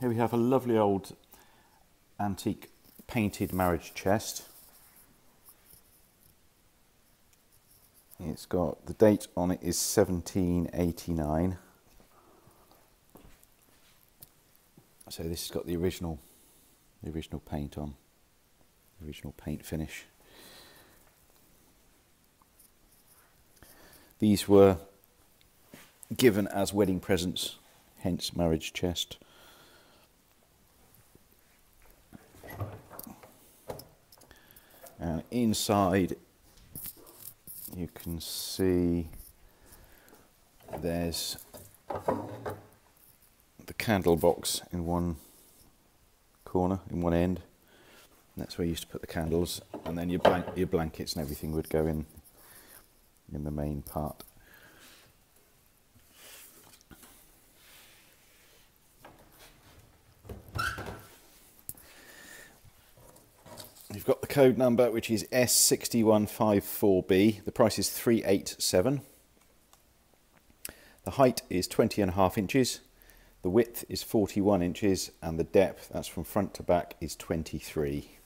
Here we have a lovely old antique painted marriage chest. It's got the date on it is 1789. So this has got the original the original paint on, the original paint finish. These were given as wedding presents, hence marriage chest. Inside you can see there's the candle box in one corner, in one end. And that's where you used to put the candles, and then your, blank, your blankets and everything would go in in the main part. You've got the code number, which is S6154B. The price is 387. The height is 20 and a half inches. The width is 41 inches and the depth, that's from front to back, is 23.